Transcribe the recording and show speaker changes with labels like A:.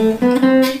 A: Música